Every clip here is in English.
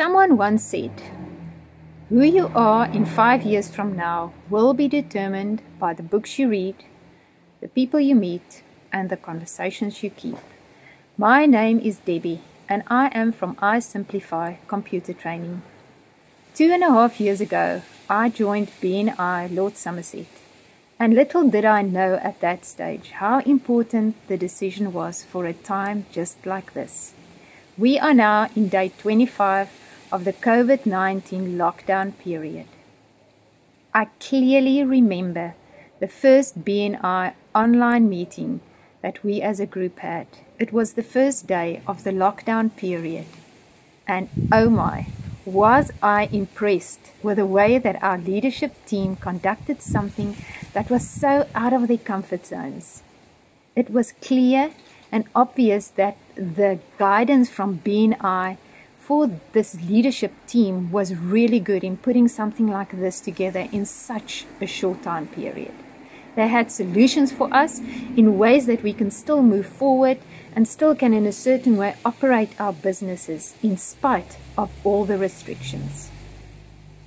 Someone once said, Who you are in five years from now will be determined by the books you read, the people you meet, and the conversations you keep. My name is Debbie, and I am from iSimplify Computer Training. Two and a half years ago, I joined BNI Lord Somerset, and little did I know at that stage how important the decision was for a time just like this. We are now in day 25 of the COVID 19 lockdown period. I clearly remember the first BNI online meeting that we as a group had. It was the first day of the lockdown period. And oh my, was I impressed with the way that our leadership team conducted something that was so out of their comfort zones. It was clear and obvious that the guidance from BNI for this leadership team was really good in putting something like this together in such a short time period. They had solutions for us in ways that we can still move forward and still can, in a certain way, operate our businesses in spite of all the restrictions.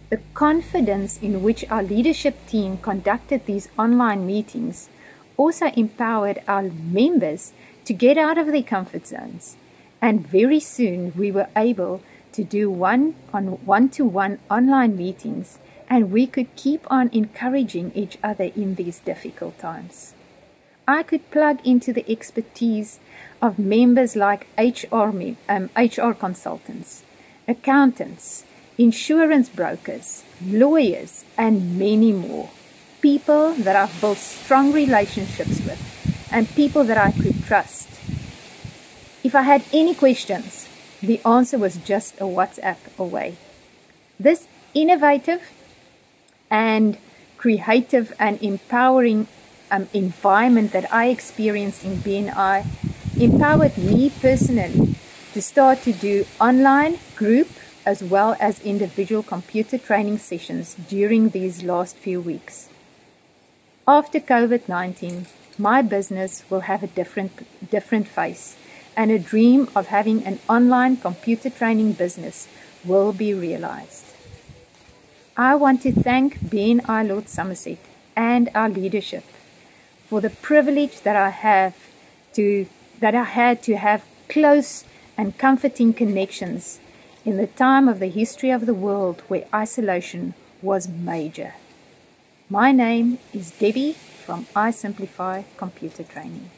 The confidence in which our leadership team conducted these online meetings also empowered our members to get out of their comfort zones and very soon we were able to do one on one to one online meetings and we could keep on encouraging each other in these difficult times. I could plug into the expertise of members like HR, um, HR consultants, accountants, insurance brokers, lawyers, and many more. People that I've built strong relationships with and people that I could trust if I had any questions, the answer was just a WhatsApp away. This innovative and creative and empowering um, environment that I experienced in BNI empowered me personally to start to do online group as well as individual computer training sessions during these last few weeks. After COVID 19, my business will have a different, different face and a dream of having an online computer training business will be realized. I want to thank BNI Lord Somerset and our leadership for the privilege that I have to that I had to have close and comforting connections in the time of the history of the world where isolation was major. My name is Debbie from iSimplify Computer Training.